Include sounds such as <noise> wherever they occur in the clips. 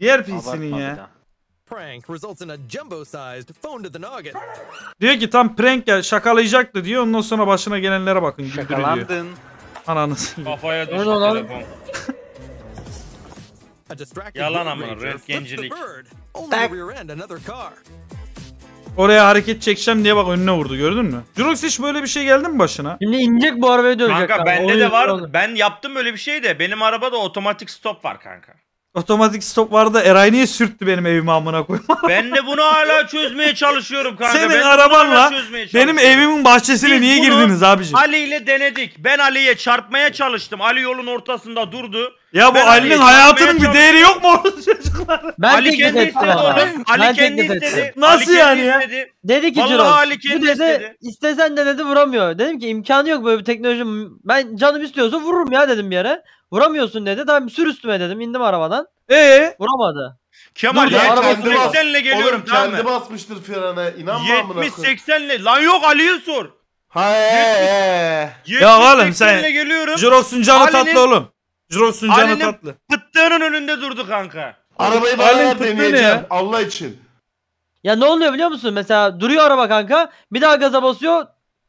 Diğer PC'nin ya. Prank results in a jumbo-sized phone to the noggin. Diyor ki tam prank ya şakalayacaktı diyor. Ondan sonra başına gelenlere bakın. Güldürüyor. Şakalandın. Ananı <laughs> sikeyim. Kafaya düştü telefon. Yalan ama, rager red flips the gencilik. bird, only Tak. to rear-end another car. Oraya hareket çekeceğim diye bak önüne vurdu gördün mü? Jurox hiç böyle bir şey geldi mi başına? Şimdi inecek bu arabaya dönecek. Kanka bende de var. Ben yaptım böyle bir şey de. Benim arabada otomatik stop var kanka. Otomatik stop vardı Eray niye sürttü benim evimi amına koyayım? <laughs> Ben de bunu hala çözmeye çalışıyorum kanka. Senin Ben arabanla çözmeye benim çalışıyorum. evimin bahçesine Biz niye bunu girdiniz abicim? Ali ile denedik. Ben Ali'ye çarpmaya çalıştım. Ali yolun ortasında durdu. ya bu ben Ali'nin Ali'ye hayatının çarpmaya bir değeri yok mu orada <laughs> çocuklar? Ben Ali teklif kendi ettim istedi oğlum. Ali Ben kendi teklif istedi. Nasıl Ali kendi yani ya? istedi. Dedi ki Vallahi. Ali Bu kendi dedi istedi. istesen de dedi vuramıyor. Dedim ki imkanı yok böyle bir teknoloji. Ben canım istiyorsa vururum ya dedim bir yere. Vuramıyorsun dedi. Tamam sür üstüme dedim. indim arabadan. Ee, Vuramadı. Kemal Dur, araba 70-80 ile geliyorum Oğlum tamam kendi mı? basmıştır frene. İnanma amına koyayım. 70-80 ile. Lan yok Ali'ye sor. Ha. Ya oğlum 70-80 sen- ile geliyorum. Jurox'un canı Ali'nin- tatlı oğlum. Jurox'un canı tatlı. Pıttığının önünde durdu kanka. Arabayı Halin beraber tuttu ne deneyeceğim. ya? Allah için. Ya ne oluyor biliyor musun? Mesela duruyor araba kanka. Bir daha gaza basıyor.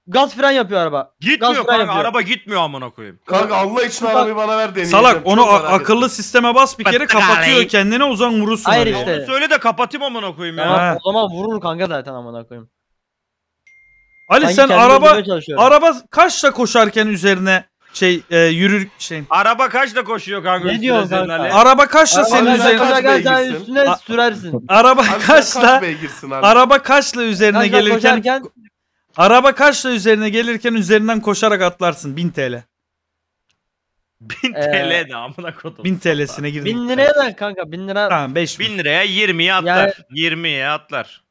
Gaz fren yapıyor araba. Gitmiyor Gaz fren kanka. yapıyor. Araba gitmiyor amına koyayım. Kanka Allah için Bak- arabayı bana ver deneyeceğim. Salak onu a- merak akıllı sisteme bas bir kere kapatıyor kendine uzan vurursun Hayır oraya. işte. Onu söyle de kapatayım amına koyayım ya. Tamam, Ha. o zaman vurur kanka zaten amına koyayım. Ali Sanki sen kendimi araba öldürmeye çalışıyorum. araba kaçla koşarken üzerine şey e, yürür şey. Araba kaçla koşuyor kanka? Ne üstüne diyorsun senin kanka? Ali? Araba kaçla Araba senin sen üzerine kaç kaçarken sen üstüne A- sürersin. araba Abi sen kaçla kaç beygirsin abi? araba kaçla üzerine Kanka gelirken koşarken araba kaçla üzerine gelirken üzerinden koşarak atlarsın 1000 TL. 1000 Ee, TL ne amına kodum. 1000 TL'sine girdin. bin liraya da kanka bin lira Tamam 5000. 1000 liraya 20'ye atlar. Yani- 20'ye atlar.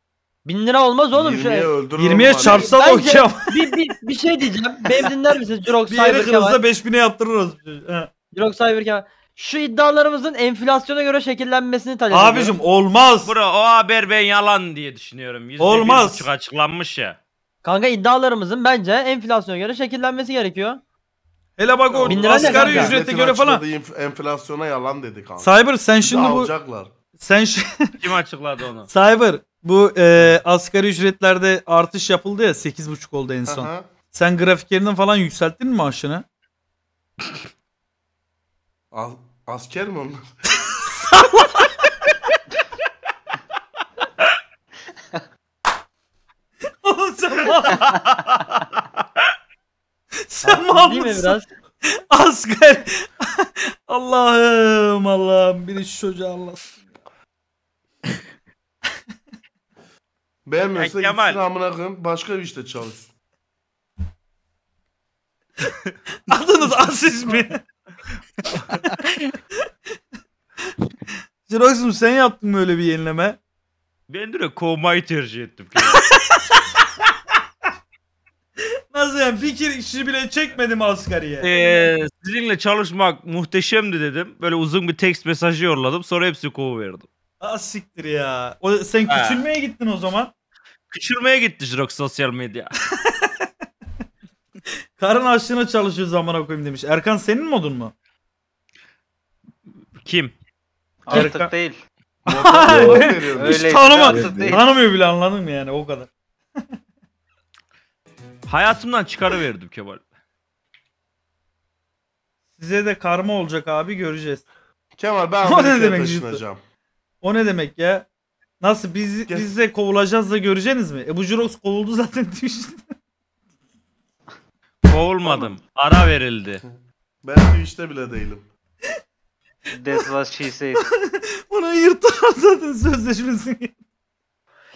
bin lira olmaz oğlum şu 20'ye öldürürüm 20'ye bari. çarpsa da Bence- okey ama bir, bir, bir şey diyeceğim. Beni dinler misin? Jirox bir yere Cyber Kemal. kırılsa 5000'e yaptırırız. Ha. Jirox Cyber Kemal. Şu iddialarımızın enflasyona göre şekillenmesini talep ediyorum. Abicim olmaz. Bro o haber ben yalan diye düşünüyorum. %1,5 Olmaz. açıklanmış ya. Kanka iddialarımızın bence enflasyona göre şekillenmesi gerekiyor. Hele bak o Bin lira ne asgari kanka? ücrete göre falan. açıkladığı inf- enflasyona yalan dedi kanka. Cyber sen şimdi bu alacaklar. sen şi- <laughs> Kim açıkladı onu? Cyber bu e, asgari ücretlerde artış yapıldı ya 8.5 oldu en son. Aha. Sen grafiklerinden falan yükselttin mi maaşını? As- asker mi onlar? Oğlum sen mal. sen mal mısın? biraz? Asgari. <laughs> Allah'ım Allah'ım. Biri şu çocuğu anlasın. Beğenmiyorsa Ya Kemal. gitsin amına koyayım başka bir işte çalışsın. <laughs> Adınız Aziz mi? <laughs> Jirox'um sen yaptın mı öyle bir yenileme? Ben direkt kovmayı tercih ettim. Nasıl yani bir kişi bile çekmedi mi asgariye? Ee, sizinle çalışmak muhteşemdi dedim. Böyle uzun bir text mesajı yolladım. Sonra hepsi kovuverdim. Aa siktir ya. O, sen Ha. küçülmeye gittin o zaman. Küçülmeye gitti Jirok sosyal medya. <laughs> Karın açlığına çalışıyor zamana koyayım demiş. Erkan senin modun mu? Kim? Erkan- Artık değil. <laughs> Motor veriyorum. Hiç Öyle tanıma, değil. tanımıyor bile anladın mı yani o kadar. Hayatımdan çıkarıverdim Kemal. Size de karma olacak abi göreceğiz. Kemal ben <laughs> O ne demek taşınacağım. O ne demek ya? Nasıl biz Gel. biz de kovulacağız da göreceğiniz mi? E bu Jirox kovuldu zaten. <laughs> Kovulmadım. Ara verildi. <laughs> Ben Twitch'te bile değilim. That was she said. Bunu yırttılar zaten sözleşmesini.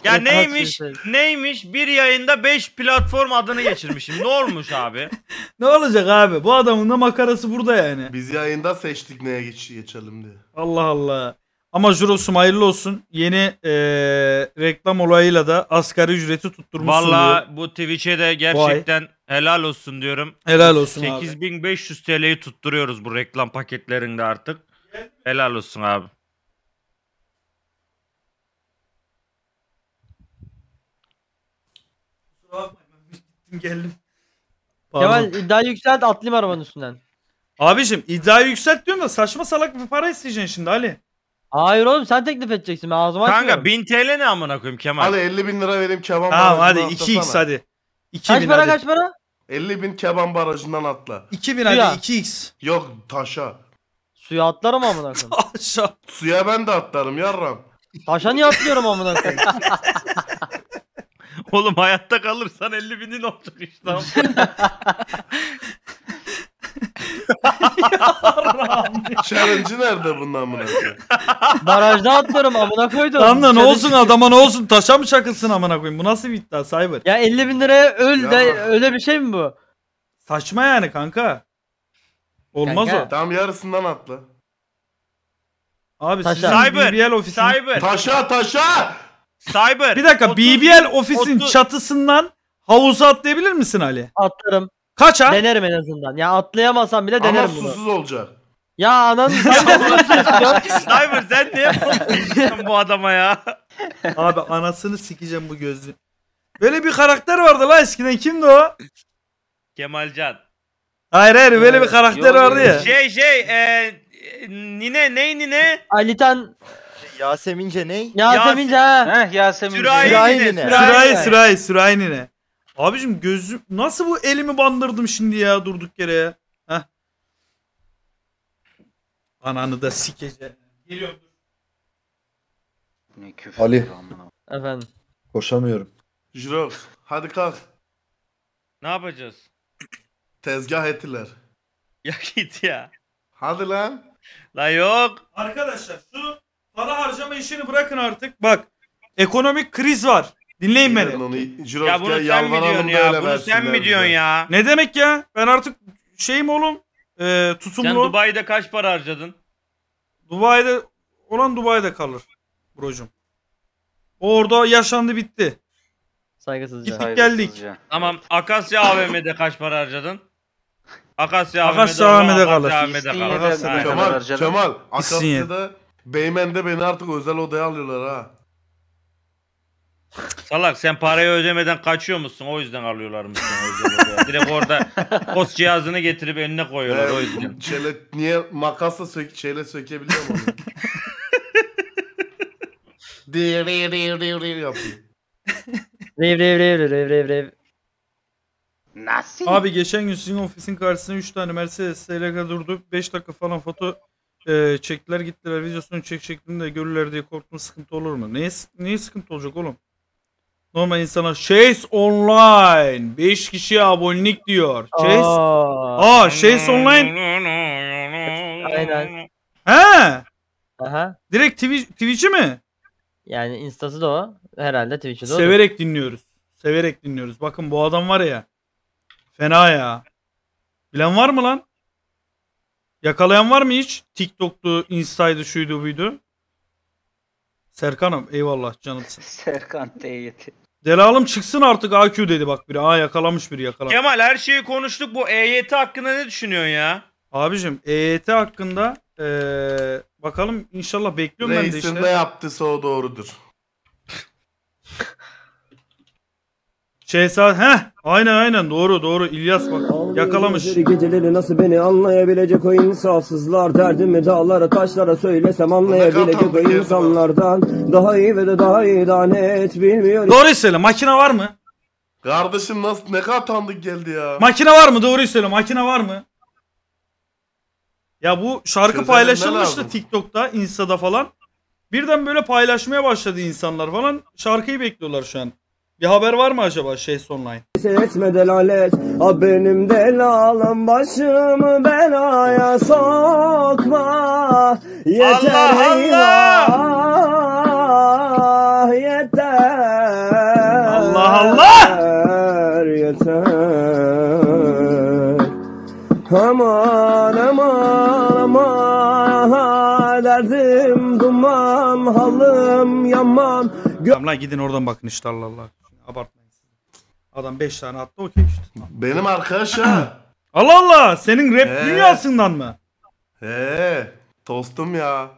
Ya Evet, neymiş? Neymiş? Bir yayında 5 platform adını geçirmişim. ne olmuş abi? <laughs> ne olacak abi? Bu adamın da makarası burada yani. Biz yayında seçtik neye geç geçelim diye. Allah Allah. Ama Juros'um hayırlı olsun. Yeni eee, reklam olayıyla da asgari ücreti tutturmuşsun. diyor. Valla bu Twitch'e de gerçekten helal olsun diyorum. Helal olsun abi. 8500 TL'yi tutturuyoruz bu reklam paketlerinde artık. Helal olsun abi. Kusura bakmayın, ben gittim <laughs> geldim. Kemal Pardon. iddiayı yükselt atlayayım arabanın üstünden. Abicim iddiayı yükselt diyorsun da saçma salak bir para isteyeceksin şimdi Ali. Hayır oğlum sen teklif edeceksin ben ağzımı Kanka açmıyorum. 1000 TL ne amına koyayım Kemal? Hadi 50 bin lira vereyim keban Tamam hadi barajından 2x atlasana. hadi. 2000 Kaç para hadi. kaç para? 50 bin keban barajından atla. 2000 Ya. hadi 2x. Yok taşa. Suya atlarım amına koyayım. <laughs> Aşağı. Suya ben de atlarım yarram. Taşa niye atlıyorum amına koyayım? <laughs> Oğlum hayatta kalırsan 50 binin olacak işte. <laughs> Challenge'ı nerede bunun amına koyayım? Barajda atlarım amına koydum. Tamam da ne olsun adama ne olsun taşa mı çakılsın amına koyayım bu nasıl bir iddia Cyber? Ya 50 bin liraya öl de Ya. öyle bir şey mi bu? Saçma yani kanka. Olmaz Kanka. o. Tamam yarısından atla. Abi Taşa. sizin Cyber, BBL ofisin. Cyber. Taşa taşa! Cyber. Bir dakika 30 BBL ofisin 30 çatısından havuza atlayabilir misin Ali? Atlarım. Kaç ha? Denerim en azından. Ya atlayamasam bile Ama denerim bunu. susuz olacak. Ya anan sen de bunu istiyorsun. Cyber sen niye konuşuyorsun bu adama ya? Abi anasını sikeceğim bu gözlü. Böyle bir karakter vardı la eskiden kimdi o? Kemalcan. Hayır hayır böyle bir karakter yok, vardı yok. ya. Şey şey e, nine ney nine? Alitan Yasemince ney? Yasemince ha. Heh Yasemin. Sürahi Sürahi. Sürahi sürahi sürahi nine. Abicim gözüm nasıl bu elimi bandırdım şimdi ya durduk yere ya. Heh. Ananı da sikeceğim. Geliyorum. Ne küfür Ali. Efendim. Koşamıyorum. Jirox hadi kalk. Ne yapacağız? Tezgah ettiler. Ya git ya. Hadi lan. La yok. Arkadaşlar şu para harcama işini bırakın artık. Bak ekonomik kriz var. Dinleyin beni. Onu. Ya bunu sen mi diyorsun ya? Bunu sen mi diyorsun ya? Ne demek ya? Ben artık şeyim oğlum. E, tutumlu. Sen Dubai'de kaç para harcadın? Dubai'de olan Dubai'de kalır. Brocum. Orada yaşandı bitti. Saygısızca. Gittik geldik. Saygısızca. Tamam Akasya AVM'de kaç para harcadın? Akasya AVM'de, Akasya AVM'de kalır. Akasya AVM'de kalır. Kemal? Kemal. Akasya'da Beymen'de beni artık özel odaya alıyorlar ha. Salak sen parayı ödemeden kaçıyor musun? O yüzden alıyorlarmış seni özel odaya. Direkt orada post cihazını getirip önüne koyuyorlar o yüzden. Şöyle niye makasla sök, şeyle sökebiliyor mu? Dir dir dir dir dir yapıyor. Rev rev rev rev rev rev. Nasıl? Abi geçen gün sizin ofisin karşısına 3 tane Mercedes SLK durdu. 5 dakika falan foto e, çektiler gittiler. Videosunu çek şeklinde görürler diye korktum sıkıntı olur mu? Neye, neye sıkıntı olacak oğlum? Normal insana Chase Online 5 kişiye abonelik diyor. Chase Aa. Aa Chase Online Aynen. he Aha. direkt Twitch, Twitch'i mi? Yani instası da o. Herhalde Twitch'te de o. Severek dinliyoruz. Severek dinliyoruz. Bakın bu adam var ya. Fena ya. Bilen var mı lan? Yakalayan var mı hiç? TikTok'tu, Insta'ydı, şuydu buydu. Serkan'ım eyvallah canımsın. <laughs> Serkan T7. Delalım çıksın artık AQ dedi bak biri. Aa yakalamış biri yakalamış. Kemal her şeyi konuştuk. Bu EYT hakkında ne düşünüyorsun ya? Abicim EYT hakkında eee, bakalım inşallah bekliyorum ben de Reisin işte. ne yaptıysa o doğrudur. Şehzade heh aynen aynen doğru doğru İlyas bak yakalamış. Geceleri geceleri nasıl beni anlayabilecek o insafsızlar Derdimi dağlara taşlara söylesem anlayabilecek o insanlardan Daha iyi ve de daha iyi daha net bilmiyorum Doğruyu söyle makine var mı? Kardeşim nasıl ne kadar tanıdık geldi ya. Makine var mı? Doğruyu söyle. Makine var mı? Ya bu şarkı Çözelim, paylaşılmıştı? TikTok'ta, Insta'da falan. Birden böyle paylaşmaya başladı insanlar falan. Şarkıyı bekliyorlar şu an. Bir haber var mı acaba şey Online? etme delalet Ha benim delalım başımı belaya sokma Yeter Allah eyvah Yeter Allah Allah! Yeter Aman aman aman Derdim duman halım yaman Tamam lan gidin oradan bakın işte Allah Allah. Abartmayın. Adam 5 tane attı okey işte. Benim arkadaş ha. <clears throat> Allah Allah senin rap Ee? dünyasından mı? He, tostum ya.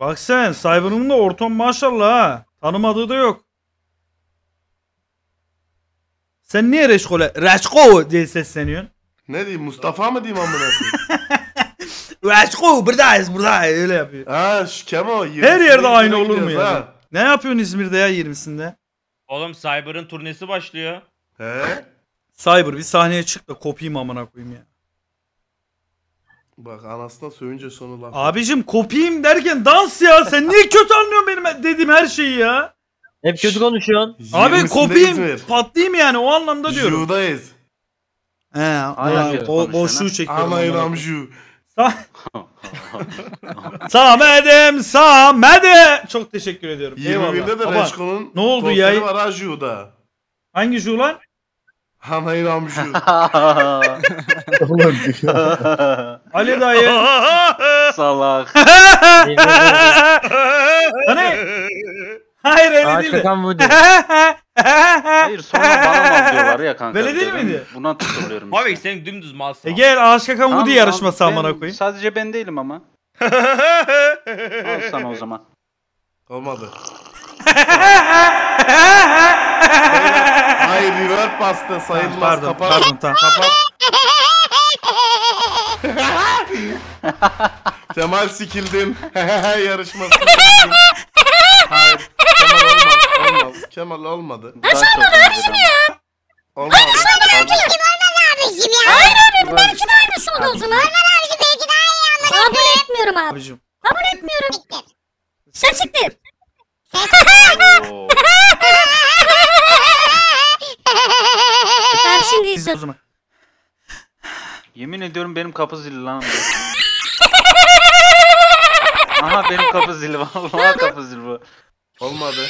Bak sen Cyber'ın da ortam maşallah ha. Tanımadığı da yok. Sen niye Reşko'la Reşko diye sesleniyorsun? Ne diyeyim Mustafa mı diyeyim amına koyayım? <laughs> Go buradayız buradayız öyle yapıyor. Ha şu Kemo. Her 20'sinde yerde aynı olur mu ya? Ne yapıyorsun İzmir'de ya 20'sinde? Oğlum Cyber'ın turnesi başlıyor. He? Cyber bir sahneye çık da kopayım amına koyayım ya. Bak anasına sövünce sonu laf. Abicim kopayım derken dans ya sen niye kötü anlıyorsun benim dediğim her şeyi ya? Hep kötü konuşuyorsun. Abi 20'sinde kopayım İzmir. patlayayım yani o anlamda diyorum. Ju'dayız. He, Aynen o boşluğu çekiyorum. Amına inam koyayım. Ju. Sa- <laughs> Samet'im Samet'e. Çok teşekkür ediyorum. 20'inde Eyvallah. de Baba, Reşko'nun ne oldu ya? var ha Ju'da. hangi şu lan? Ana inam Ju. Ali dayı. <laughs> Salak. <laughs> hani? Hayır öyle değil de. Hayır sonra bana mal diyorlar <laughs> ya kanka. Böyle değil miydi? Buna takılıyorum Abi işte. sen dümdüz malsın. E gel Ağaç Woody tamam, yarışması amına koyayım. Sadece ben değilim ama. Al sana o zaman. Olmadı. <laughs> Hayır reverb bastı sayılmaz Pardon, kapat. pardon tamam. Kapat. <laughs> Kemal sikildin. Yarışması. Hayır. Kemal olmaz. Olmaz. Kemal olmadı. Daha çok benzedim. Olmadı. Hayır abi belki de aynısı oldu o zaman. Kabul etmiyorum abi. Abicim. Kabul etmiyorum. Sen siktir. Ben <laughs> şimdi zaman. Yemin ediyorum benim kapı zili lan. <laughs> Aha benim kapı zili vallahi kapı zili bu. Olmadı.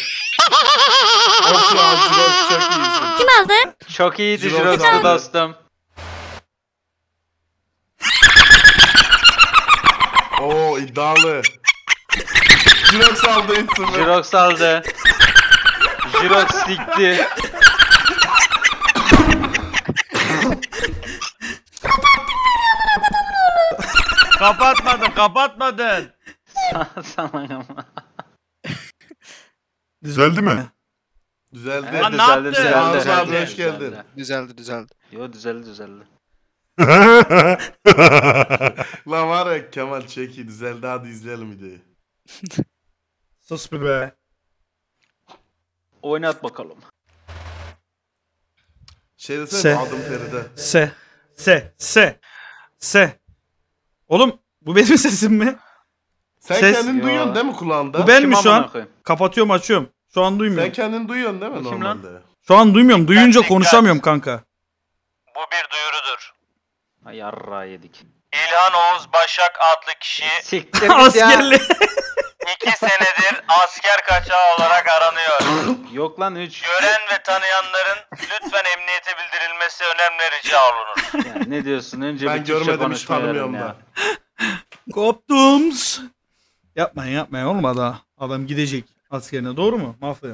Of ya Jirox çok iyisin. kim aldı? Çok iyiydi Jirox Jirox'tu aldı. dostum. Oo iddialı. Jirox aldı isim. Jirox aldı. Jirox sikti. kapatmadın kapatmadın. <laughs> Sana ama. Düzeldi mi? Düzeldi. Lan ne düzeldi yaptın? düzeldi. Yalnız düzeldi, abi, hoş düzeldi. geldin. Düzeldi düzeldi. Yo düzeldi düzeldi. <laughs> Lan var ya Kemal çeki düzeldi hadi izleyelim videoyu. Sus bir be. Oynat bakalım. Şey desene Se- adım Feride. Se. Se. Se. Se. Oğlum bu benim sesim mi? Sen Ses- kendini duyuyorsun değil mi kulağında? Bu ben mi Kim şu amına an? koyayım? Kapatıyorum açıyorum. Şu an Sen duymuyorum. kendini duyuyorsun değil mi kim lan? normalde? Şu an duymuyorum. Duyunca konuşamıyorum kanka. Bu bir duyurudur. Ay yarra yedik. İlhan Oğuz Başak adlı kişi Siktir git ya. Askerli. iki senedir asker kaçağı olarak aranıyor. Yok lan 3. Gören ve tanıyanların lütfen emniyete bildirilmesi önemli rica olunur. Ya ne diyorsun? Önce Ben bir Türkçe görmedim hiç tanımıyorum da. ya. Yapmayın yapmayın olmadı ha. Adam gidecek askerine doğru mu? Mafya.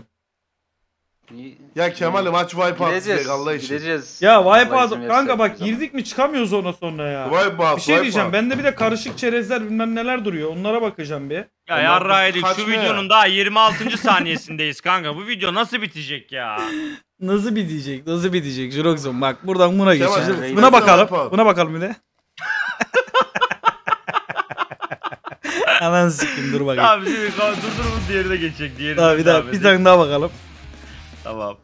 Ya Kemal'im aç wipe Gideceğiz. diyecek Allah için. Gideceğiz. Ya Allah Wipeout izin kanka verirse bak zaman. girdik mi çıkamıyoruz ona sonra ya. Wipe out, Bir şey wipe diyeceğim. out. Bende bir de karışık çerezler bilmem neler duruyor. Onlara bakacağım bir. Ya Onlar yarra yedik şu videonun daha 26. saniyesindeyiz kanka. Bu video nasıl bitecek ya? Nasıl bitecek? Nasıl bitecek? Jirox'um bak buradan buna Kemal, geçeceğiz. Buna bakalım. Buna bakalım bir de. <laughs> Anan sikim dur bakayım. Tamam şimdi durdur bu diğerine geçecek. Diğerine Daha bir daha bir tane daha bakalım. Tamam.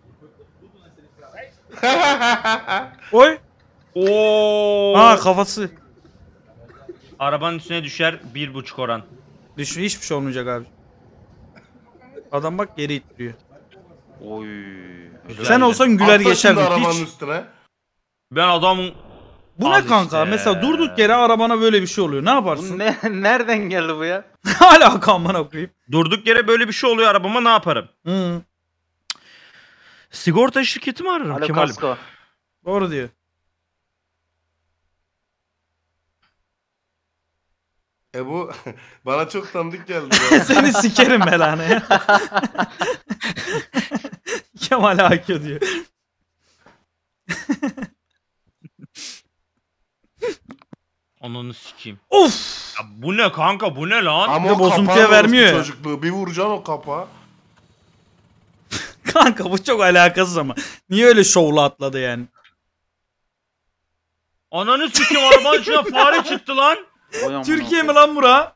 <laughs> Oy. Oo. Aa kafası. Arabanın üstüne düşer bir buçuk oran. Düşün hiçbir şey olmayacak abi. Adam bak geri ittiriyor. Oy. Sen olsan güler geçerdin. Hiç. üstüne. Ben adamın Bu Al ne kanka? işte. Mesela durduk yere arabana böyle bir şey oluyor. Ne Bu yaparsın? ne, <laughs> nereden geldi bu ya? <laughs> Hala amına koyayım. durduk yere böyle bir şey oluyor arabama ne yaparım? Hı. Sigorta şirketi mi ararım Alo Kemal'im? kasko. Doğru diyor. E bu <laughs> bana çok tanıdık geldi. ya. Seni sikerim belanı ya. Kemal Akio diyor. Ananı sikeyim. Of! Ya bu ne kanka bu ne lan? Ama o bozuntuya vermiyor ya. Çocukluğu. Bir vuracaksın o kapağı. <laughs> Kanka bu çok alakasız ama. Niye öyle şovlu atladı yani? Ananı sikeyim arabanın içine <laughs> fare çıktı lan. Oy amına Türkiye mi lan bura?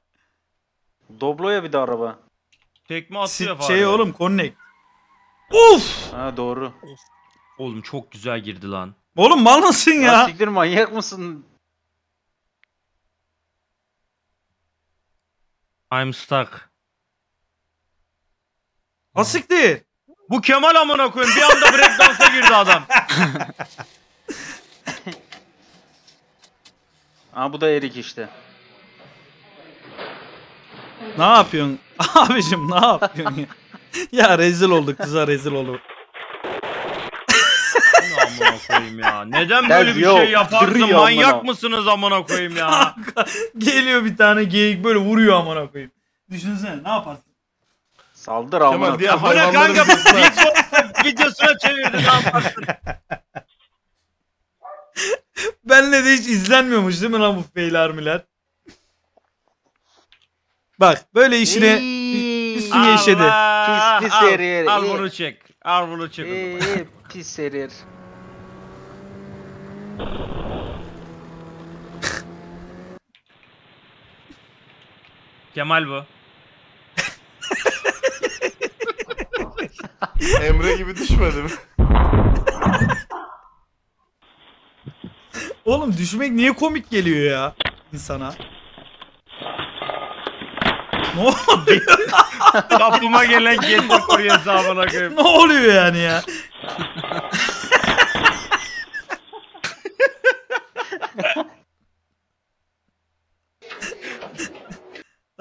Doblo'ya bir de araba. Tekme atıyor Si- falan. şey oğlum connect. Uf! Ha doğru. Oğlum çok güzel girdi lan. Oğlum mal mısın Ya ya? siktir manyak mısın? I'm stuck. Asiktir. Bu Kemal amına koyayım bir anda breakdance'a girdi adam. <laughs> Ha bu da Erik işte. Ne yapıyorsun? <laughs> Abicim ne yapıyorsun ya? ya rezil olduk kıza rezil olduk. Ne amına koyayım ya. Neden böyle bir yok, şey yaparsın? duruyor Manyak mısınız amına koyayım ya? <laughs> Geliyor bir tane geyik böyle vuruyor amına koyayım. Düşünsene ne yaparsın? Saldır Kemal amına. diğer Bu ne hayvanların kanka? sesini aç. Videosuna, çevirdin lan <laughs> baktın. Benle de hiç izlenmiyormuş değil mi lan bu fail armiler? Bak böyle işine üstüne işedi. Allah! Pis pis Al, herif. Al bunu çek. Al bunu çek. Eee pis serir. Kemal bu. Emre gibi düşmedi mi? Oğlum düşmek niye komik geliyor ya insana? Ne oluyor? Kapıma gelen getir koruyor hesabına koyayım. ne oluyor yani ya?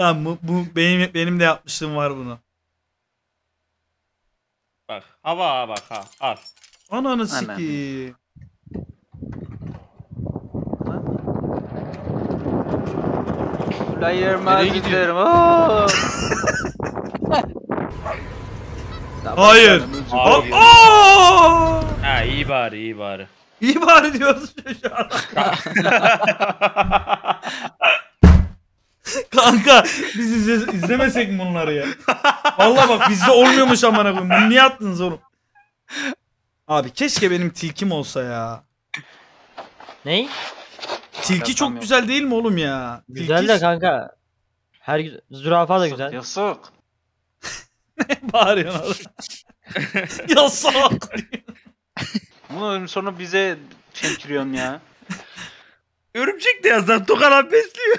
Tamam bu, bu benim benim de yapmışlığım var bunu. Bak hava bak ha al. Ananı sikeyim. Player Nereye gidiyorum. <laughs> Hayır. Aa! Aa! Ha iyi bari iyi bari. İyi bari diyoruz şu an. <laughs> <laughs> Kanka biz izle, izlemesek mi bunları ya? Vallahi bak bizde olmuyormuş amına koyayım. Bunu niye attınız oğlum? Abi keşke benim tilkim olsa ya. Ney? Tilki çok güzel değil mi oğlum ya? Güzel Tilki de kanka. Her güzel. Zürafa da güzel. Yasak. <laughs> bağırıyorsun oğlum. <laughs> Yasak. Bunu sonra bize çemkiriyorsun ya. Örümcek de yazar tokalan besliyor.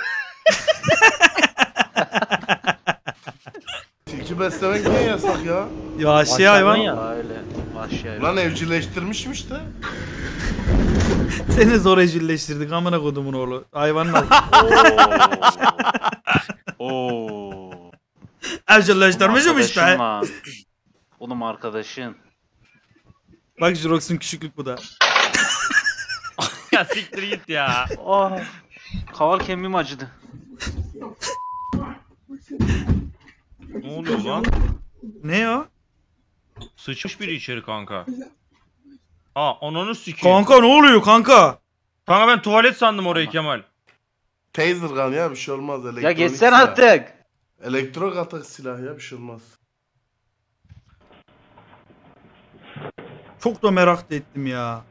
Tilki beslemek niye yasak ya? Vahşi hayvan. ya. Öyle. Vahşi hayvan. Lan evcilleştirmişmiş de. Seni zor evcilleştirdik amına kodumun oğlu. Hayvanla. Oo. Evcilleştirmişim işte. Oğlum arkadaşın. Bak Jirox'un küçüklük bu da. <laughs> ya siktir git ya. Oh. Kaval kemiğim acıdı. Ne oluyor lan? Ne o? Sıçmış biri içeri kanka. Aa ananı sikeyim. Kanka ne oluyor kanka? Kanka ben tuvalet sandım orayı Kemal. Taser gun ya bir şey olmaz. Elektronik Ya geçsen silah. artık. Elektro atak silah ya bir şey olmaz. Çok da merak da ettim ya.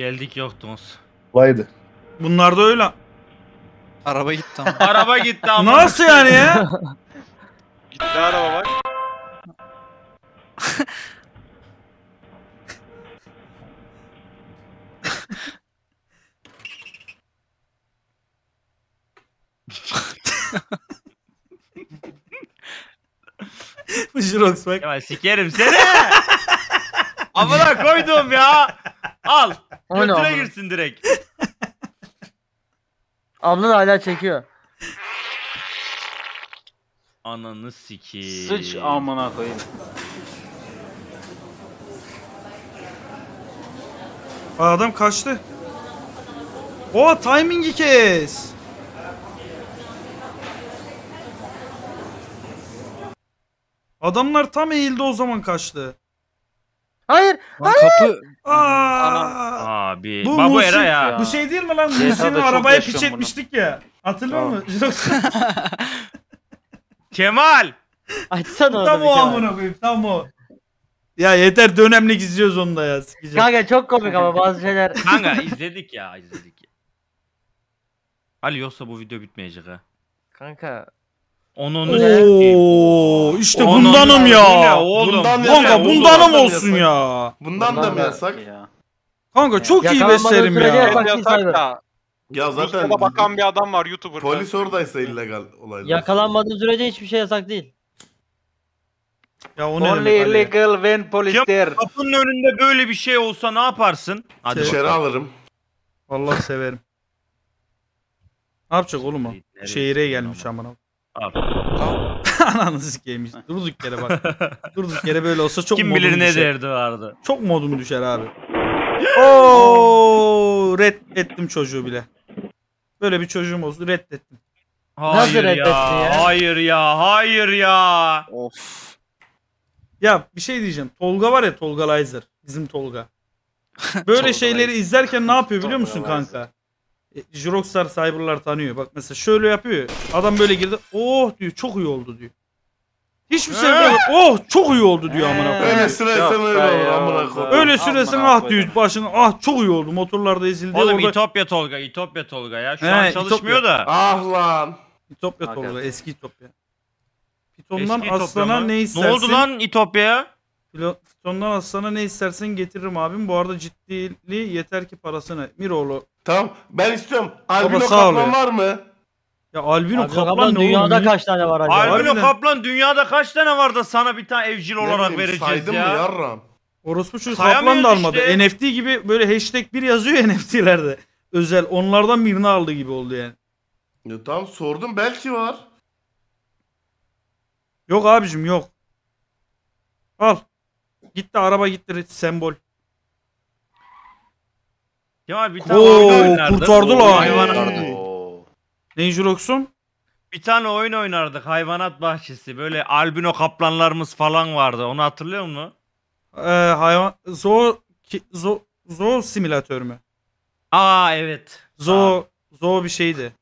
Geldik yoktunuz. Vaydı. Bunlar da öyle. Araba gitti ama. Araba gitti ama. Nasıl yani ya? Gitti araba bak. Bu Jirox bak. Kemal sikerim seni. Amına koydum ya. Al. O ne Götüne amına? girsin direkt. <laughs> Ablan hala çekiyor. Ananı sikeyim. Sıç amına koyayım. Aa, adam kaçtı. O timingi kes. Adamlar tam eğildi o zaman kaçtı. Hayır. Lan kapı Aa, Abi. Bu Babu Musi- Era ya. bu şey değil mi lan? GTA'da Musi'nin çok arabaya yaşıyorum piç bunu. etmiştik ya. Hatırlıyor Tamam. musun? <laughs> Kemal. Açsana tam onu o bir amına koyayım tam o. Ya yeter dönemlik izliyoruz onu da ya. sikeceğim. Kanka çok komik ama bazı şeyler. <laughs> Kanka izledik ya izledik. Ali yoksa bu video bitmeyecek ha. Kanka. Onun Oo, işte Onun- bundanım ya. oğlum? Bundan Kanka bundanım bundan olsun yasak. ya. Bundan da mı yasak? Ya. Kanka çok iyi Yakalanmadığın beslerim sürece ya. yasak. Evet, değil yasak Cyber. da. Ya zaten Rusya'da bakan bir adam var YouTuber. polis oradaysa illegal olaylar. Yakalanmadığın sürece hiçbir şey yasak değil. Ya o ne Only demek Ali? illegal when police there. Kapının önünde böyle bir şey olsa ne yaparsın? Hadi bakalım. alırım. Vallahi severim. Ne yapacak oğlum o? Şehire gelmiş amına. Al. <laughs> Ananı sikeymiş. Durduk yere bak. <laughs> Durduk yere böyle olsa çok Kim modum bilir ne düşer. derdi vardı. Çok modum düşer abi. <laughs> Oo, red ettim çocuğu bile. Böyle bir çocuğum olsun reddettim. Hayır reddettin ya, ya? Hayır ya. Hayır ya. Of. Ya bir şey diyeceğim. Tolga var ya Tolga Lizer. Bizim Tolga. Böyle Tolga şeyleri Lizer. izlerken ne yapıyor biliyor musun Tolga Lizer. kanka? E, Jiroxstar Cyber'lar tanıyor. Bak mesela şöyle yapıyor. Adam böyle girdi. Oh diyor çok iyi oldu diyor. Hiçbir şey yok. Oh çok iyi oldu diyor amına koyayım. Öyle sürersen öyle olur amına koyayım. Öyle süresin ah diyor başına ah çok iyi oldu motorlarda ezildi Oğlum orada İtopya Tolga, İtopya Tolga ya. Şu He, an İtopya. çalışmıyor da. Ah lan. İtopya. Tolga eski İtopya. Pitondan Eski aslana ne istersin? Ne oldu lan İtopya'ya? Pitondan aslana ne istersen getiririm abim. Bu arada ciddiliği yeter ki parasını. Miroğlu. Tamam ben istiyorum. Albino sağ ol kaplan ya. var mı? Ya albino Abi kaplan, kaplan ne oğlum? dünyada Mini- kaç tane var acaba? Albino harbiden. kaplan dünyada kaç tane var da sana bir tane evcil Ne olarak bileyim, vereceğiz saydım ya? mı yarram? Orospu şu Sayamıyoruz kaplan da almadı. işte. NFT gibi böyle hashtag bir yazıyor <laughs> NFT'lerde. Özel. Onlardan birini aldı gibi oldu yani. Ya tamam sordum belki var. Yok abicim yok. Al. Gitti araba gitti sembol. Kemal bir tane Oo, oyun oynardık. kurtardılar. Hayvan- Oo. Ne Jurox'un? Bir tane oyun oynardık hayvanat bahçesi. Böyle albino kaplanlarımız falan vardı. Onu hatırlıyor musun? Ee, hayvan zoo ki, zoo, zoo simülatör mü? Aa evet. Zoo zoo bir şeydi.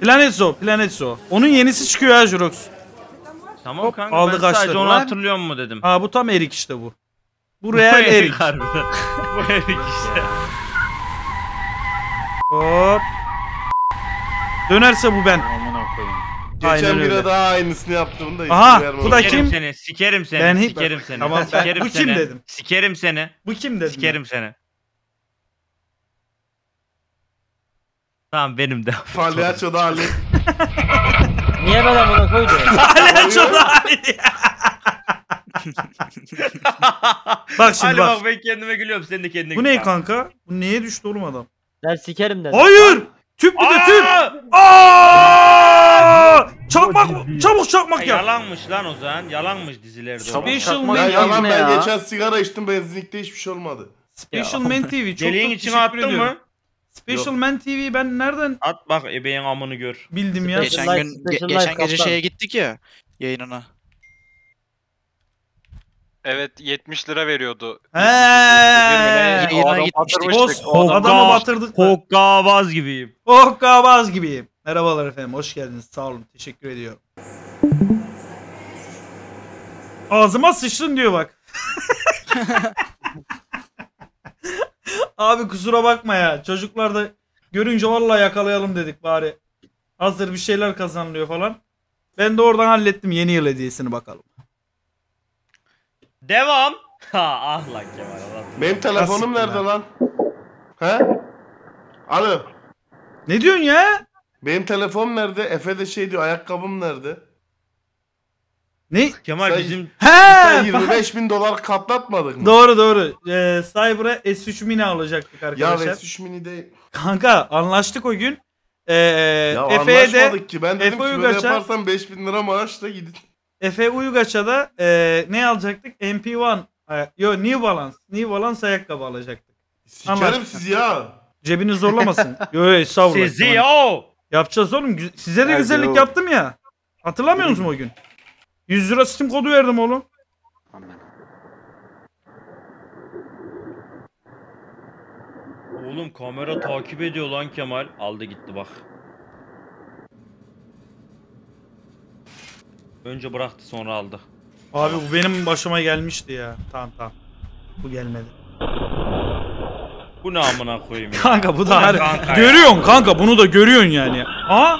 Planet Zoo, Planet Zoo. Onun yenisi çıkıyor ha Jurox. Tamam Hop, kanka aldı ben kaçtı. sadece onu hatırlıyor mu dedim. Ha bu tam erik işte bu. Bu <laughs> real erik. harbiden. <laughs> Bu erik işte. Hop. Dönerse bu ben. Amına koyayım. Aynen Geçen öyle. bire daha aynısını yaptım da. Aha, bu da kim? seni, sikerim seni, Ben hiç- sikerim seni. Tamam, ben- sikerim bu kim seni, dedim? Sikerim seni, Bu kim dedim? sikerim seni. Tamam benim de. Palyaço da Ali. <laughs> Niye ben amına koydu? <laughs> Hala çok iyi. <laughs> Bak şimdi Ali bak. bak ben kendime gülüyorum sen de kendine Bu gül. ne kanka? Bu neye düştü oğlum adam? Ben sikerim dedim. Hayır! Tüp bir de tüp! Aa! Çakmak! Çabuk çakmak yap! Yalanmış lan o zaman. Yalanmış dizilerde. Special Ya Man, ya. yalan ne ben ya? geçen sigara içtim benzinlikte hiçbir şey olmadı. Special Man TV çok Deliğin çok içine attın mı? Special Yok. Man TV ben nereden At bak ebeğin amını gör. bildim ya? Special Geçen Life, gün ge- Special geçen Life gece kaptan. şeye gittik ya yayınına. Evet 70 lira veriyordu. He. Yayına O adamı gitmiştik. adam- adamı batırdık mı? Hokkabaz gibiyim. Oh kabaz gibiyim. Merhabalar efendim, hoş geldiniz. Sağ olun, teşekkür ediyorum. Ağzıma sıçtın diyor bak. <laughs> Abi kusura bakma ya. Çocuklar da görünce vallahi yakalayalım dedik bari. Hazır bir şeyler kazanılıyor falan. Ben de oradan hallettim yeni yıl hediyesini bakalım. Devam. <laughs> Ha ah lan Kemal Allah. Benim telefonum Nasıl nerede ya? lan? He? Alo. Ne diyorsun ya? Benim telefonum nerede? Efe de şey diyor ayakkabım nerede? Ne? Kemal Sen- bizim Sen He! 25 bin dolar katlatmadık mı? Doğru doğru. Ee, Cyber'a S3 mini alacaktık Ya arkadaşlar. V3 mini değil. Kanka anlaştık o gün. Ee, Ya Efe'ye de anlaşmadık ki. Ben dedim Efe ki böyle Uygaç'a- yaparsan 5000 lira maaşla gidin. Efe Uygaç'a da ee, ne alacaktık? MP1. e, Yo New Balance. New Balance ayakkabı alacaktık. Sikerim Anlaştık. sizi ya. Cebini zorlamasın. <laughs> yo yo estağfurullah. sizi o. Yapacağız oğlum. Gü- Size de güzellik oğlum. yaptım ya. Hatırlamıyor musun o gün? 100 lira Steam kodu verdim oğlum. Oğlum kamera takip ediyor lan Kemal. Aldı gitti bak. Önce bıraktı sonra aldı. Abi bu benim başıma gelmişti ya. Tamam tamam. Bu gelmedi. Bu ne amına koyayım ya. Kanka bu Bu da hani kanka ya? görüyorsun kanka bunu da görüyorsun yani. Aa?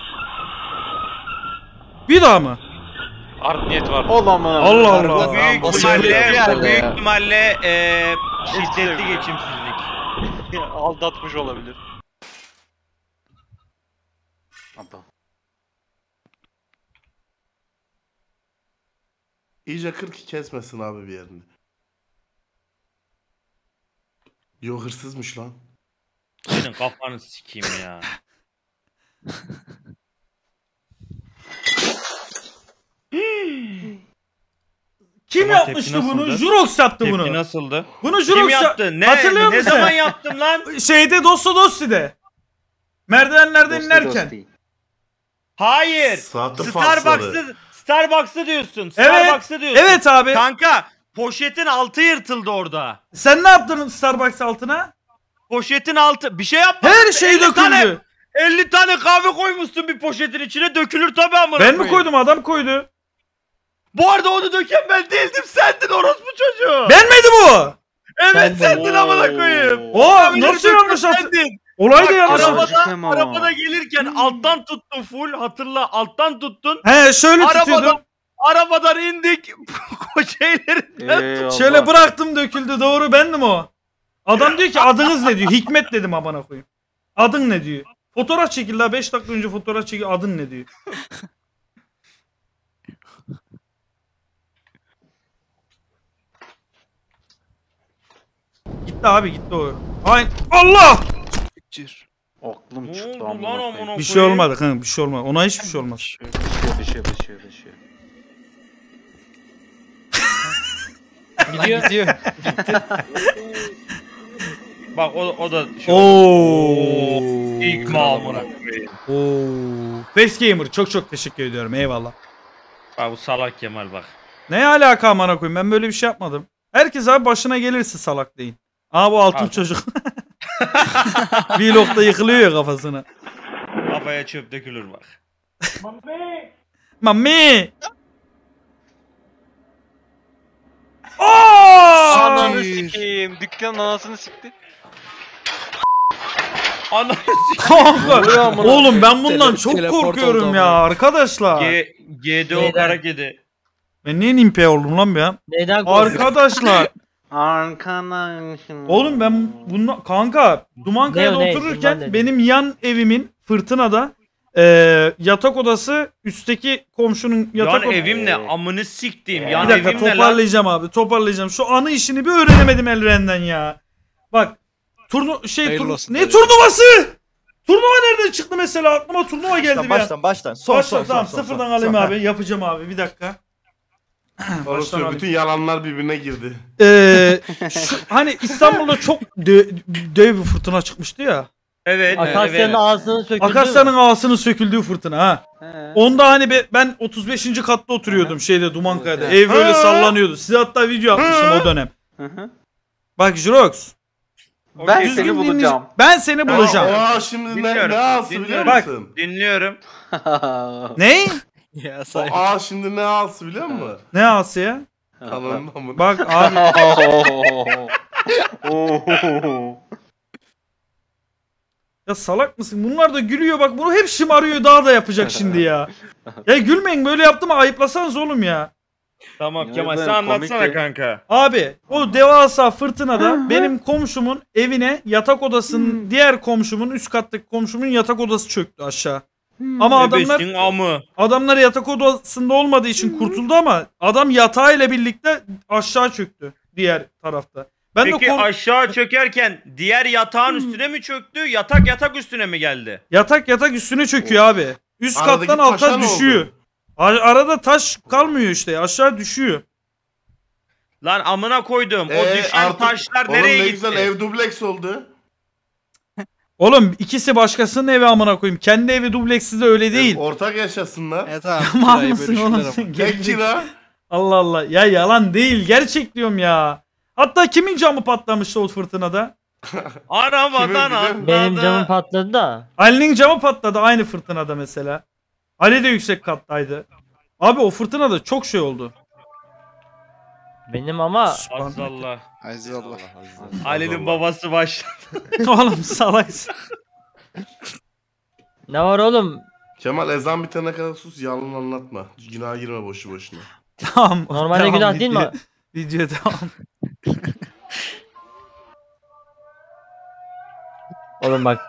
Bir daha mı? Art niyet var. Olamaz. Allah Bu Allah. büyük Nasıl ihtimalle, bu büyük ihtimalle eee şiddetli geçimsizlik. <laughs> Aldatmış olabilir. Adam. İyice 42 kesmesin abi bir yerini. Yo hırsızmış lan. Senin kafanı sikeyim ya. <laughs> Kim Kemal yapmıştı tepki bunu? nasıldı? Jurox yaptı Tepki bunu. nasıldı? Bunu Kim Jurox ya- yaptı? Ne, Hatırlıyor ne musun? zaman yaptım lan? <laughs> Şeyde Dosto Dosti'de. Merdivenlerden inerken. Hayır. Sahte faksları. Starbucks'ı Starbucks'ı diyorsun. Starbucks'ı diyorsun. Evet abi. Kanka poşetin altı yırtıldı orada. Sen ne yaptın Starbucks altına? Poşetin altı bir şey yapmadın. Her şey 50 tane- döküldü. 50 tane kahve koymuşsun bir poşetin içine dökülür tabii amına Ben mi koyayım. koydum adam koydu. Bu arada onu döken ben değildim sendin orospu çocuğu. Ben miydi bu? Evet Sendin. sendin amına koyayım. O Kahveleri nasıl yanlış hatır? sendin. Olay da yanlış arabada, arabada gelirken alttan tuttun full hatırla alttan tuttun. He şöyle Arabadan, tutuyordum. arabadan indik <laughs> şeylerinden Şöyle bıraktım döküldü doğru bendim o. Adam diyor ki adınız ne diyor. Hikmet dedim amına koyayım. Adın ne diyor. Fotoğraf çekildi 5 dakika önce fotoğraf çekildi adın ne diyor. Gitti abi gitti o. Ay Allah! Aklım Ne çıktı amına koyayım. Bir şey olmadı kanka bir şey olmadı. Ona hiçbir şey olmaz. Düşüyor düşüyor düşüyor düşüyor. <laughs> Gidiyor. Gidiyor. <laughs> Bak o, o da şey Oo. İlk mi amına koyayım. Oo. Face Gamer çok çok teşekkür ediyorum. Eyvallah. Bak bu salak Kemal bak. Ne alaka amına koyayım? Ben böyle bir şey yapmadım. Herkes abi başına gelirse salak deyin. Aa bu altın Abi. çocuk. <laughs> Vlog'da yıkılıyor ya kafasına. Kafaya çöp dökülür bak. Mami! Aa! Ananı sikeyim. Dükkanın anasını sikti. Ananı Kanka. Oğlum ben bundan çok Teleport korkuyorum oldu ya arkadaşlar. G GDO Neyden? kara kedi. Ben niye nimpe oldum lan an? Neyden korkuyorsun? Arkadaşlar. <laughs> Arkadaşım. Oğlum ben bundan kanka Dumankaya'da Ne otururken ne? benim yan evimin fırtınada e, yatak odası üstteki komşunun yatak Yan odası. evim ne? Amını siktiğim. Yan Bir dakika evim toparlayacağım abi toparlayacağım. Şu anı işini bir öğrenemedim Elren'den ya. Bak turnu şey Hayırlı tur- olsun ne dedim. turnuvası? Turnuva nereden çıktı mesela aklıma turnuva geldi Baştan bir an. baştan baştan. Son Başla son tamam son, son, sıfırdan son, alayım son. abi yapacağım abi bir dakika. <clears throat> Baştan bütün yalanlar birbirine girdi. Ee, <laughs> şu, hani İstanbul'da çok dö- dev bir fırtına çıkmıştı ya. Evet. Akasya'nın evet. ağzını söküldü. Akasya'nın ağasının söküldüğü fırtına ha. Onda hani be- ben 35. katta oturuyordum şeyde Dumankaya'da. Ev böyle sallanıyordu. Size hatta video atmışım o dönem. Bak Jirox. Okey, düzgün seni bulacağım. Ben seni bulacağım. Aa, şimdi ne, Dinliyorum, ne ağası biliyor dinliyorum. Bak. musun? Dinliyorum. <laughs> Ne? Ya O say. ağ şimdi ne ağası biliyor musun? Ne ağası ya? Kanalın amına. Bak abi <laughs> ya salak mısın? Bunlar da gülüyor bak bunu hep şımarıyor daha da yapacak şimdi ya. Ya gülmeyin böyle yaptım ayıplasanız oğlum ya. Tamam Ya Kemal ben sen anlatsana komik kanka. Abi o devasa fırtınada benim komşumun evine yatak odasının diğer komşumun üst kattaki komşumun yatak odası çöktü aşağı. Ama adamlar Bebesin amı. adamlar yatak odasında olmadığı için kurtuldu ama adam yatağıyla birlikte aşağı çöktü diğer tarafta. Ben Peki de kom- aşağı çökerken diğer yatağın üstüne mi çöktü? Yatak yatak üstüne mi geldi? yatak yatak üstüne çöküyor abi. Üst Aradaki kattan alta oldu? düşüyor. A- arada taş kalmıyor işte aşağı düşüyor. Lan amına koydum. O Ee, düşen artık- taşlar nereye ne gitti? güzel ev dubleks oldu. Oğlum ikisi başkasının evi amına koyayım. Kendi evi dubleksiz de öyle değil. Ortak yaşasınlar. Ya tamam. <laughs> Mal kirayı mısın oğlum sen? Tek Gerizekalı. kira. Allah Allah. Ya yalan değil. Gerçek diyorum ya. Hatta kimin camı patlamıştı o fırtınada? <laughs> Arabadan Kimin? Benim camım patladı da. Ali'nin camı patladı aynı fırtınada mesela. Ali de yüksek kattaydı. Abi o fırtınada çok şey oldu. Benim ama Allah. Aziz Allah. Ali'nin babası başladı. <laughs> Oğlum salaksın. ne var oğlum? Kemal ezan bitene kadar sus yalan anlatma. Günah girme boşu boşuna. Tamam. Normalde tamam, günah değil mi? video- tamam. <laughs> Oğlum bak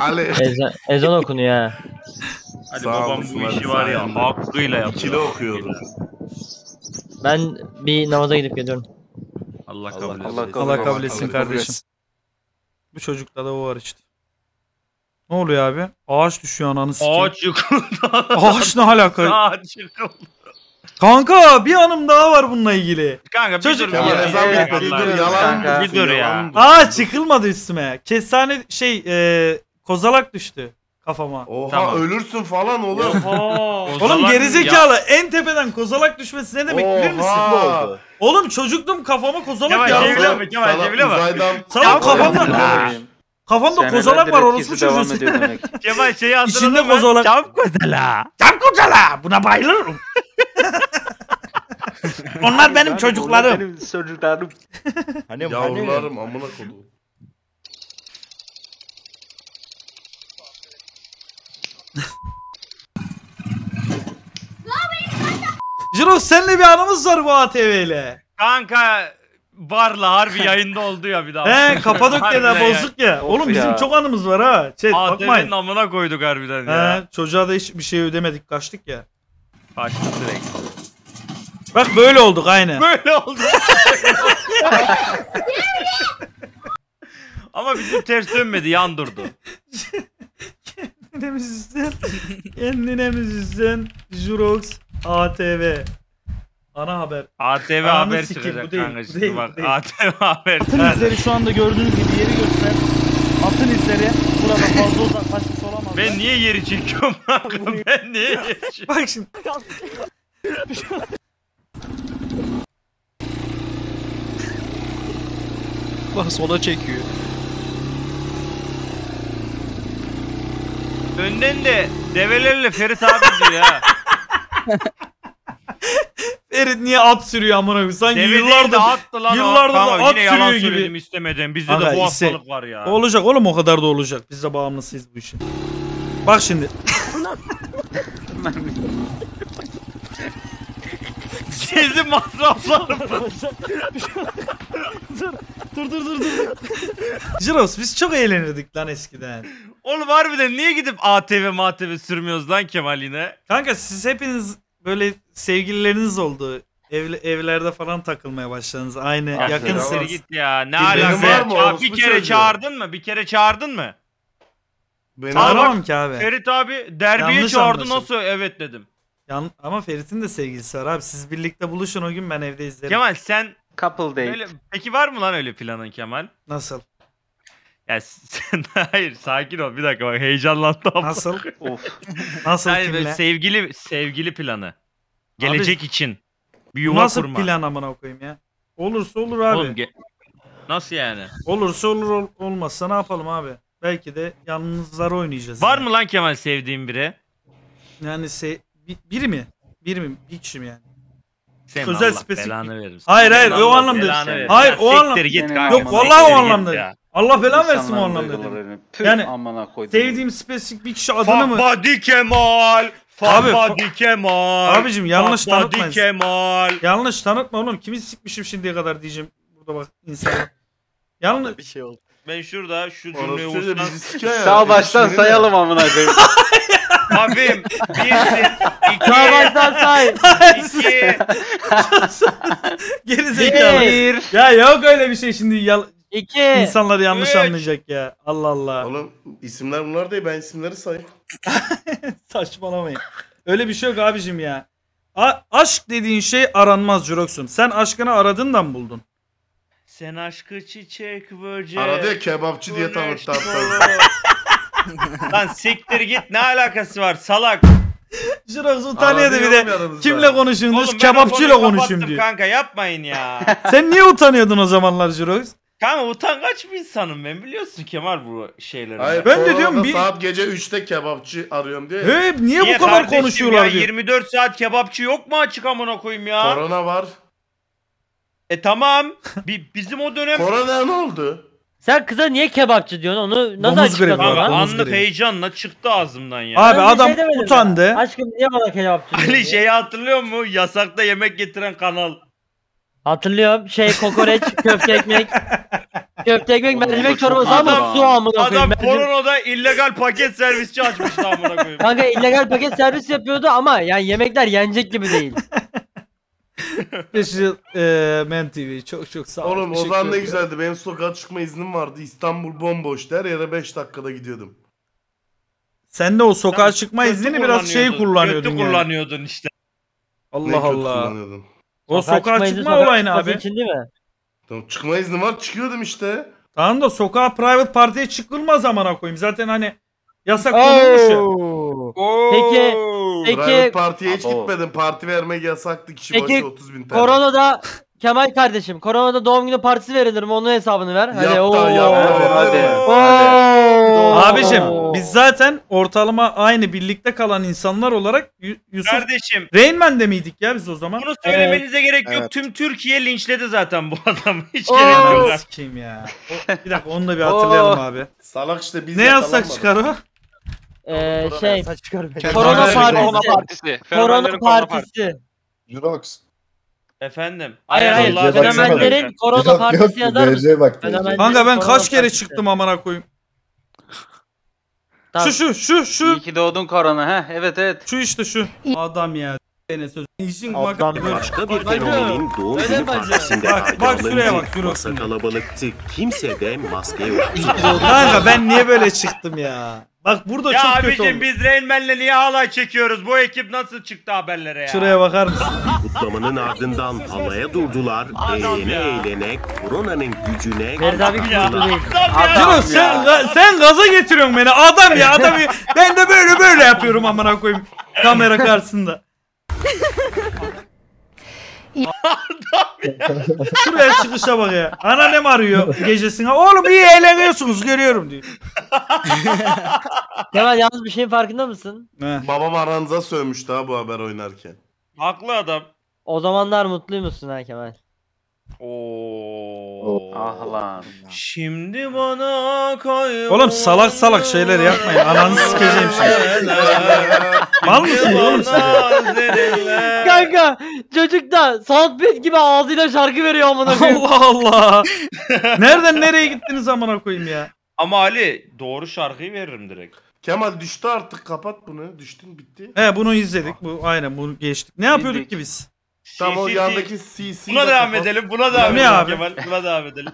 Ali. ezan, ezan okunuyor ha. Hadi Sağ babam bu Ali, işi var ya hakkıyla yapıyor. İkili okuyordu. Ben bir namaza gidip geliyorum. Allah kabul etsin. Allah kabul, Allah kabul etsin kardeşim. Bu çocukta da o var işte. Ne oluyor abi? Ağaç düşüyor ananı sikeyim. Ağaç yıkıldı. Ağaç ne alaka? Ağaç yıkıldı. Kanka bir anım daha var bununla ilgili. Kanka bir Çocuk- dur. Kemal Ya, ezan evet, Dur yalan? Bir dur ya. Ağaç yıkılmadı üstüme. Kestane şey e, kozalak düştü kafama. Oha Tamam. ölürsün falan oğlum. Oğlum gerizekalı en tepeden kozalak düşmesi ne demek bilir misin? Oha. Oğlum çocuktum kafama kozalak Kemal, ya. Sana- musun? Kemal, uzaydan- Sana Ya, kafamda kafamda kozalak var orospu çocuğu. <laughs> Kemal şeyi hatırladın İçinde mı? kozalak. Çam kozala. Cam kozala buna bayılırım. <laughs> Onlar benim çocuklarım. Benim çocuklarım. Hani hani Yavrularım amına kodum. Jirox senle bir anımız var bu ATV ile. Kanka varla harbi yayında oldu ya bir daha. He Harbiden ya. bozduk ya. Oğlum bizim ya. çok anımız var ha. Chat ATV'nin bakmayın. amına koyduk harbiden ya. He, çocuğa da hiç bir şey ödemedik kaçtık ya. Kaçtı direkt. Bak böyle olduk aynı. <laughs> Böyle oldu. <laughs> Ama bizim ters dönmedi yan durdu. <laughs> Kendine. Kendine müzisyen. Jurox ATV. Ana haber. ATV Ananı haber sikeyim, çıkacak bu değil, kanka bu şimdi değil, bak. değil. ATV haber Atın çıkacak. izleri şu anda gördüğünüz gibi yeri göster. Atın izleri. Burada fazla uzaklaşmış olamaz. Ben niye yeri çekiyorum? <laughs> <laughs> ben niye yeri <laughs> çekiyorum? Bak şimdi. Bak sola çekiyor. Önden de develerle Ferit abi diyor ha. <laughs> Ferit niye at sürüyor amına koyayım? Sanki Deve değil de yıllardır. attı lan o. yıllardır da at yine yalan sürüyor gibi. söyledim istemeden. Bizde Aga, de bu ise- hastalık var ya. Olacak oğlum o kadar da olacak. Biz de bağımlısıyız bu işin. Bak şimdi. <laughs> Gezi masrafları. dur dur dur dur. Jiros biz çok eğlenirdik lan eskiden. Oğlum harbiden niye gidip ATV MATV sürmüyoruz lan Kemal yine? Kanka siz hepiniz böyle sevgilileriniz oldu. Ev, evlerde falan takılmaya başladınız. Aynı Ah, yakın sınıf. git ya. Ne Benim alaka var ya? mı Ça- orospu bir kere çocuğu? çağırdın mı? Bir kere çağırdın mı? Beni Çağıramam ki abi. Ferit abi derbiye Yanlış çağırdı anlaşıldı. nasıl? Evet dedim. Yan- ama Ferit'in de sevgilisi var abi. Siz birlikte buluşun o gün ben evde izlerim. Kemal sen Couple date. öyle peki var mı lan öyle planın Kemal? Nasıl? Ya <laughs> sen hayır sakin ol bir dakika bak heyecanlandım. Nasıl? <laughs> Of. Nasıl Hayır kimle? sevgili sevgili planı. Gelecek için. Bir yuva nasıl kurma. plan amına koyayım ya? Olursa olur abi. Oğlum, ge- Nasıl yani? Olursa olur ol- olmazsa ne yapalım abi? Belki de yalnızlar oynayacağız. Var yani. mı lan Kemal sevdiğin biri? Yani se- bi- biri mi? Biri mi? Bir kişi mi yani? Sen Özel Allah spesifik- belanı verir. Hayır, hayır, Allah o anlamda- belanı verir. Hayır, o siktir anlam- git Yok, kanka. Yok vallahi siktir o git anlamda. ya. Allah belan versin o anlamda. Püh, Yani amına koydum. Sevdiğim spesifik bir kişi adını mı? Fahbadi Kemal. Abi, Fahbadi Kemal. Abicim, yanlış Fahbadi tanıtmayın. Kemal. Yanlış tanıtma oğlum. Kimi sikmişim şimdiye kadar diyeceğim. Burada bak insana. Yanlış. bir şey oldu. Ben şurada şu cümleyi Orospu çocuğu vursam. bizi sikiyor ya. Sağ baştan sayalım amına koyayım. <laughs> Abim. Birsin. iki. Sağ baştan say. iki. <laughs> Geri zekalı. Bir. Ya yok öyle bir şey şimdi. Yal- İki. İnsanlar yanlış Üç. anlayacak ya. Allah Allah. Oğlum isimler bunlar değil ben isimleri say. <laughs> Saçmalamayın. Öyle bir şey yok abicim ya. A- aşk dediğin şey aranmaz Jurox'un. Sen aşkını aradın da mı buldun? Sen aşkı çiçek böcek. Aradı ya kebapçı diye tanıttı hatta. Lan siktir git ne alakası var salak. Jurox utanıyordu Aradı bir de. aramızda? Kimle konuşuyorsunuz? Ben o Kebapçıyla konuyu konuşayım kapattım diyor. Kanka yapmayın ya. <laughs> Sen niye utanıyordun o zamanlar Jurox? kanka utangaç bir insanım ben biliyorsun Kemal bu şeyleri. Hayır, Ben de koronada diyorum bir- saat gece 3'te kebapçı arıyorum ya. Hey, niye, bu kadar kardeşim konuşuyorlar ya? diyor. 24 saat kebapçı yok mu açık amına koyayım ya? Korona var. E tamam. Bi- bizim o dönem Korona ne oldu? Sen kıza niye kebapçı diyorsun onu nasıl Domuz gribi açıkladın abi, lan? domuz anlık gribi. heyecanla çıktı ağzımdan ya. Abi Ben bir adam şey demedim utandı. ya. Aşkım niye bana kebapçı diyorsun? Ali diye. şeyi hatırlıyor musun? Yasakta yemek getiren kanal. Hatırlıyorum. Şey kokoreç, <laughs> köfte ekmek. Köfte ekmek, mercimek çorbası ama lan. su amına koyayım. Adam Mercimek- koronada illegal paket servisçi açmıştı amına koyayım. Kanka illegal paket servis yapıyordu ama yani yemekler yenecek gibi değil. <laughs> Special e, Man TV çok çok sağ ol. Oğlum o Teşekkür zaman ne ederim. güzeldi. Benim sokağa çıkma iznim vardı. İstanbul bomboştu. Her yere 5 dakikada gidiyordum. Sen de o sokağa Sen çıkma kötü iznini biraz şey kullanıyordun, Kötü yani. kullanıyordun işte. Ne Allah kötü Allah. kullanıyordum. O sokağa izni, çıkma sokağa olayını çıkması abi. için değil mi? Tamam çıkma iznim var çıkıyordum işte. Tamam da sokağa private partiye çıkılmaz zamana koyayım. Zaten hani yasak konulmuş ya. Peki, Private peki partiye hiç Abo. gitmedim. Parti vermek yasaktı. Kişi Peki, başı 30 bin TL. koronada Kemal kardeşim, koronada doğum günü partisi verilir mi? Onun hesabını ver. Hadi. Yaptı, oo. yaptı. Hadi. Oo. Abicim biz zaten ortalama aynı birlikte kalan insanlar olarak Yu- Yusuf Kardeşim Rain Man'de miydik ya biz o zaman? bunu söylemenize gerek yok. Evet. Tüm Türkiye linçledi zaten bu adamı. Hiç gerek yok. Sikeyim ya. O- bir dakika onu da bir hatırlayalım abi. Salak işte biz Ne yazsak çıkar o? Ee, şey. Korona partisi. Korona partisi. Jurox. Efendim. Hayır hayır, Fenomenlerin- korona partisi yazar mısın? Kanka ben kaç kere çıktım amına koyayım. Şu şu şu şu. İyi ki doğdun korona ha. Evet evet. Şu işte şu. Adam ya. Bene söz. İşin bak. Başka bir fenomenin doğum günü partisinde Bak, bak şuraya bak, şimdi. kalabalıktı. Kimse de maske yoktu. Kanka ben niye böyle çıktım ya? Bak burada Ya çok kötü abicim oldu. biz Rain Man'le niye halay çekiyoruz? Bu ekip nasıl çıktı haberlere ya? Şuraya bakar mısın? Kutlamanın ardından havaya durdular. Eğlene eğlene koronanın gücüne Ferit abi Ya. küfürlü değil. Adam ya. Sen, ga- sen gaza getiriyorsun beni. Adam ya adam ya. Ben de böyle böyle yapıyorum amına koyayım. Kamera karşısında. <laughs> <laughs> <laughs> <laughs> Şuraya çıkışa bak ya. Anneannem arıyor gecesine. Oğlum iyi eğleniyorsunuz görüyorum diyor. <laughs> Kemal yalnız bir şeyin farkında mısın? Babam aranıza sövmüştü ha bu haber oynarken. Haklı adam. O zamanlar mutlu musun ha Kemal? Oo. Ah lan. Şimdi bana kay. Oğlum salak salak şeyler yapmayın. Ananı sikeceğim şimdi. Mal mısınız oğlum siz? Kanka çocuk da soundpad gibi ağzıyla şarkı veriyor amına koyayım. Allah Allah. Nereden nereye gittiniz amına koyayım ya? Ama Ali doğru şarkıyı veririm direkt. Kemal düştü artık kapat bunu. Düştün bitti. He bunu izledik. Bu aynen bunu geçtik. Ne yapıyorduk ki biz? Tam o yandaki CC. Buna devam edelim. Buna devam Ne edelim abi? Kemal. Buna devam edelim.